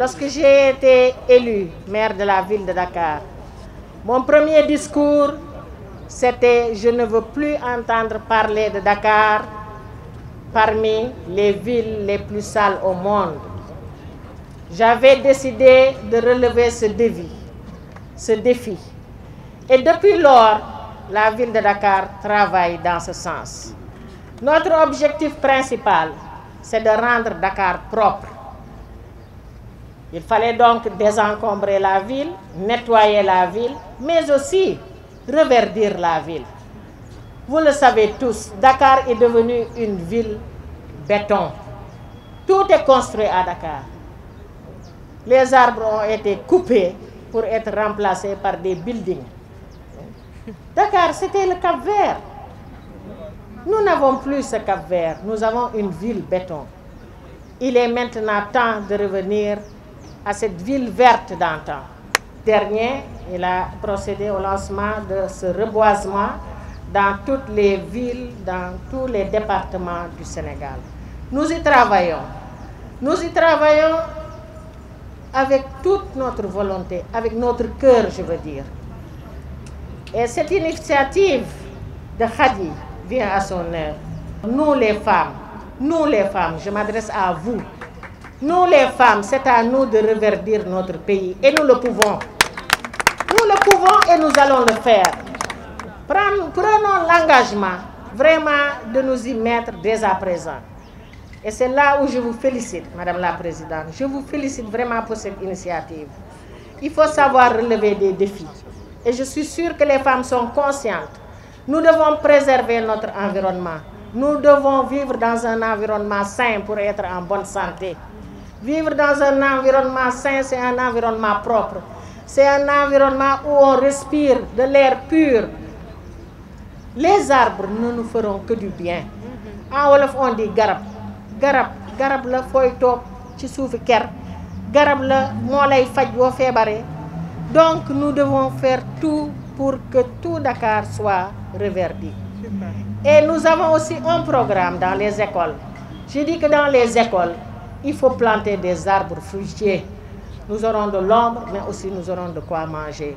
lorsque j'ai été élu maire de la ville de Dakar, mon premier discours, c'était « Je ne veux plus entendre parler de Dakar parmi les villes les plus sales au monde. » J'avais décidé de relever ce défi, ce défi. Et depuis lors, la ville de Dakar travaille dans ce sens. Notre objectif principal, c'est de rendre Dakar propre. Il fallait donc désencombrer la ville, nettoyer la ville, mais aussi reverdir la ville. Vous le savez tous, Dakar est devenu une ville béton. Tout est construit à Dakar. Les arbres ont été coupés pour être remplacés par des buildings. Dakar, c'était le Cap Vert. Nous n'avons plus ce Cap Vert, nous avons une ville béton. Il est maintenant temps de revenir à cette ville verte d'antan. Dernier, il a procédé au lancement de ce reboisement dans toutes les villes, dans tous les départements du Sénégal. Nous y travaillons. Nous y travaillons avec toute notre volonté, avec notre cœur, je veux dire. Et cette initiative de Khadi vient à son heure. Nous les femmes, nous les femmes, je m'adresse à vous. Nous les femmes, c'est à nous de reverdir notre pays et nous le pouvons. Nous le pouvons et nous allons le faire. Prenons l'engagement vraiment de nous y mettre dès à présent. Et c'est là où je vous félicite, Madame la Présidente. Je vous félicite vraiment pour cette initiative. Il faut savoir relever des défis. Et je suis sûre que les femmes sont conscientes. Nous devons préserver notre environnement. Nous devons vivre dans un environnement sain pour être en bonne santé. Vivre dans un environnement sain, c'est un environnement propre. C'est un environnement où on respire de l'air pur. Les arbres ne nous feront que du bien. En Wolof, on dit garab. Garab, garab la foy toog ci suufi ker. Garab la moo lay faj boo feebaree. Donc nous devons faire tout pour que tout Dakar soit reverdi. Et nous avons aussi un programme dans les écoles. Je dis que dans les écoles, il faut planter des arbres fruitiers. Nous aurons de l'ombre, mais aussi nous aurons de quoi manger.